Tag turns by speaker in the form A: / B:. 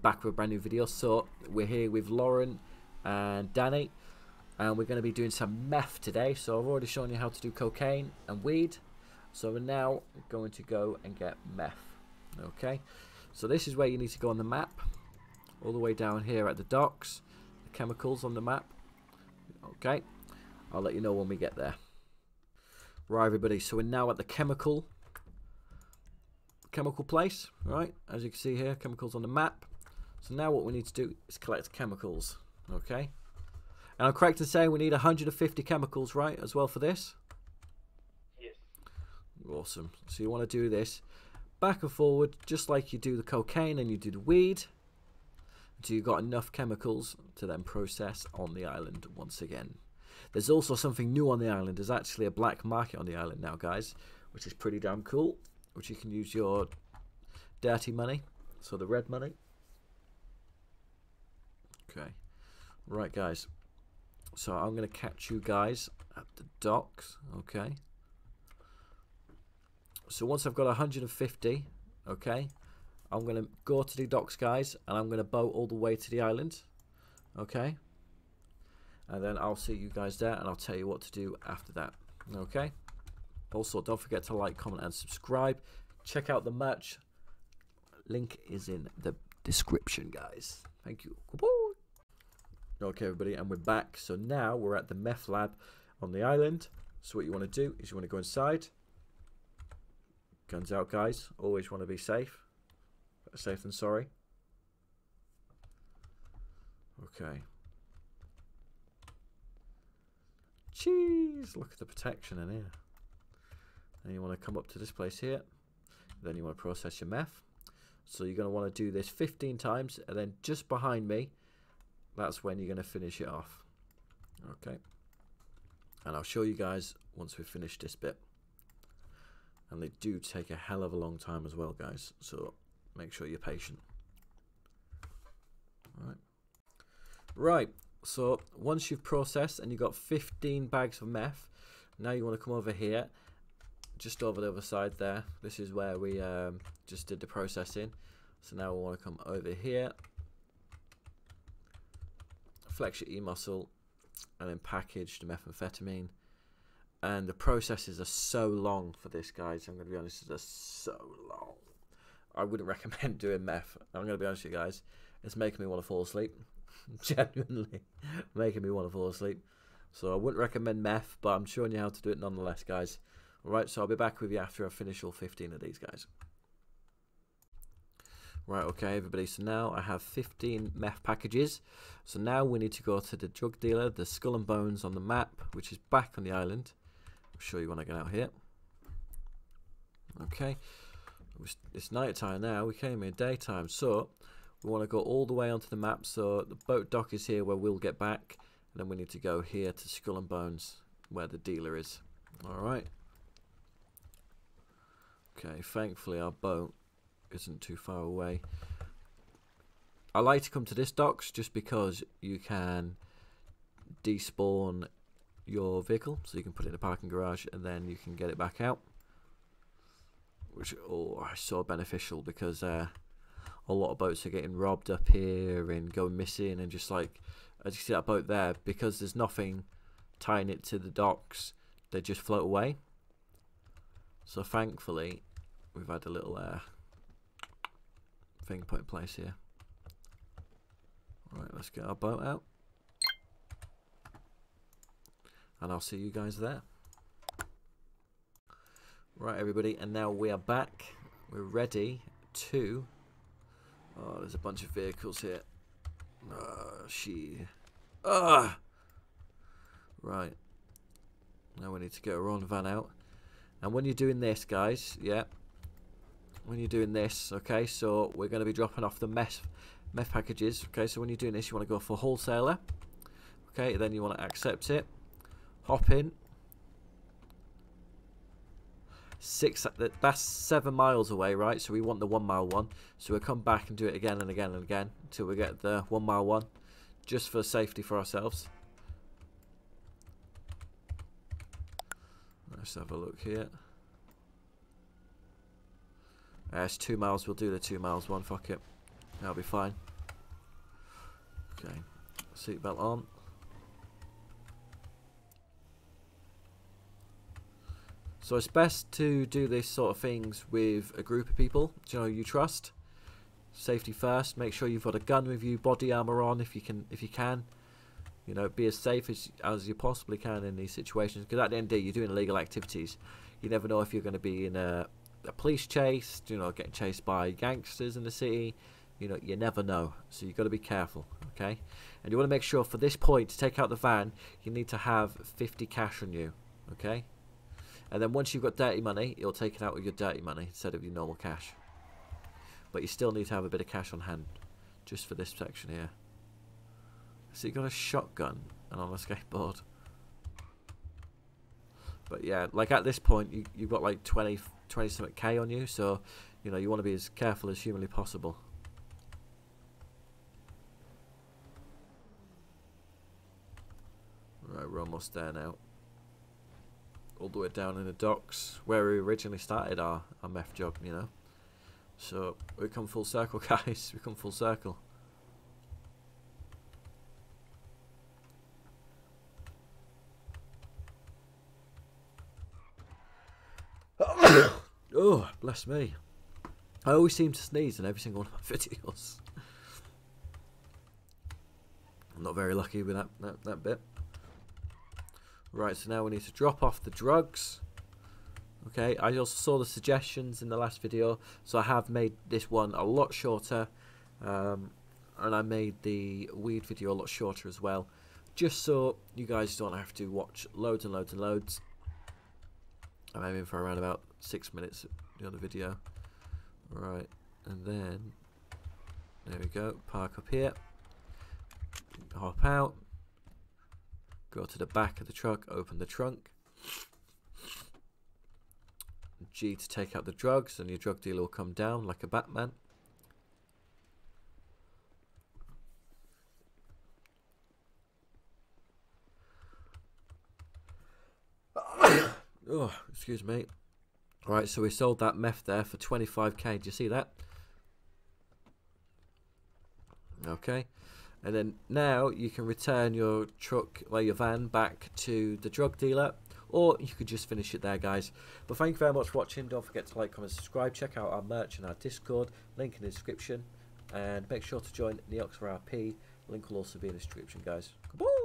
A: back with a brand new video. So we're here with Lauren and Danny, and we're going to be doing some meth today. So I've already shown you how to do cocaine and weed. So we're now going to go and get meth. Okay, so this is where you need to go on the map, all the way down here at the docks, the chemicals on the map. Okay, I'll let you know when we get there. Right, everybody. So we're now at the chemical chemical place, right? As you can see here, chemicals on the map. So now what we need to do is collect chemicals, okay? And I'm correct in saying we need 150 chemicals, right, as well for this?
B: Yes.
A: Awesome. So you want to do this back and forward, just like you do the cocaine and you do the weed, until you've got enough chemicals to then process on the island once again. There's also something new on the island. There's actually a black market on the island now, guys, which is pretty damn cool which you can use your dirty money, so the red money. Okay, right, guys. So I'm going to catch you guys at the docks. Okay. So once I've got 150, okay, I'm going to go to the docks, guys, and I'm going to boat all the way to the island. Okay. And then I'll see you guys there, and I'll tell you what to do after that. Okay. Also, don't forget to like, comment, and subscribe. Check out the merch. Link is in the description, guys. Thank you. Okay, everybody, and we're back. So now we're at the meth lab on the island. So what you want to do is you want to go inside. Guns out, guys. Always want to be safe. Better safe than sorry. Okay. Jeez, look at the protection in here. And you want to come up to this place here. Then you want to process your meth. So you're going to want to do this 15 times. And then just behind me, that's when you're going to finish it off. Okay. And I'll show you guys once we've finished this bit. And they do take a hell of a long time as well, guys. So make sure you're patient. Right. Right. So once you've processed and you've got 15 bags of meth, now you want to come over here just over the other side there. This is where we um, just did the processing. So now we want to come over here, flex your E muscle, and then package the methamphetamine. And the processes are so long for this, guys. I'm going to be honest, they're so long. I wouldn't recommend doing meth. I'm going to be honest with you guys. It's making me want to fall asleep. Genuinely making me want to fall asleep. So I wouldn't recommend meth, but I'm showing you how to do it nonetheless, guys. Alright, so I'll be back with you after I finish all 15 of these guys. Right, okay, everybody. So now I have 15 meth packages. So now we need to go to the drug dealer, the Skull and Bones on the map, which is back on the island. I'll show you when I get out here. Okay. It's night time now. We came in daytime. So we want to go all the way onto the map. So the boat dock is here where we'll get back. And then we need to go here to Skull and Bones where the dealer is. Alright. Okay, thankfully our boat isn't too far away. I like to come to this docks just because you can despawn your vehicle, so you can put it in a parking garage and then you can get it back out. Which oh, is so beneficial because uh, a lot of boats are getting robbed up here and going missing, and just like as you see that boat there, because there's nothing tying it to the docks, they just float away. So thankfully, we've had a little uh, thing put in place here. Right, let's get our boat out. And I'll see you guys there. Right, everybody, and now we are back. We're ready to... Oh, there's a bunch of vehicles here. Oh, she... Ah! Right. Now we need to get our own van out. And when you're doing this, guys, yeah, when you're doing this, okay, so we're going to be dropping off the meth, meth packages, okay, so when you're doing this, you want to go for wholesaler, okay, then you want to accept it, hop in, six, that's seven miles away, right, so we want the one mile one, so we'll come back and do it again and again and again, until we get the one mile one, just for safety for ourselves. Let's have a look here. Uh, it's two miles. We'll do the two miles one. Fuck it. That'll be fine. Okay, seatbelt on. So it's best to do this sort of things with a group of people, you know, you trust. Safety first. Make sure you've got a gun with you, body armor on if you can. If you can, you know, be as safe as as you possibly can in these situations. Because at the end of the day, you're doing illegal activities. You never know if you're going to be in a, a police chase. You know, getting chased by gangsters in the city. You know, you never know. So you've got to be careful. Okay, and you want to make sure for this point to take out the van, you need to have 50 cash on you. Okay. And then once you've got dirty money, you'll take it out with your dirty money instead of your normal cash. But you still need to have a bit of cash on hand, just for this section here. So you've got a shotgun and on a skateboard. But yeah, like at this point, you, you've got like 20, 20 something K on you, so, you know, you want to be as careful as humanly possible. Right, we're almost there now all the way down in the docks where we originally started our, our meth job, you know. So we come full circle, guys. We come full circle. Oh, bless me. I always seem to sneeze in every single one of my videos. I'm not very lucky with that, that, that bit. Right, so now we need to drop off the drugs. Okay, I also saw the suggestions in the last video, so I have made this one a lot shorter. Um, and I made the weed video a lot shorter as well. Just so you guys don't have to watch loads and loads and loads. I'm aiming for around about six minutes of the other video. Right, and then there we go. Park up here. Hop out. Go to the back of the truck, open the trunk. G to take out the drugs, and your drug dealer will come down like a Batman. oh, excuse me. Alright, so we sold that meth there for 25k. Do you see that? Okay. And then now you can return your truck, or your van, back to the drug dealer. Or you could just finish it there, guys. But thank you very much for watching. Don't forget to like, comment, subscribe. Check out our merch and our Discord. Link in the description. And make sure to join the Neoxa RP. Link will also be in the description, guys. Goodbye.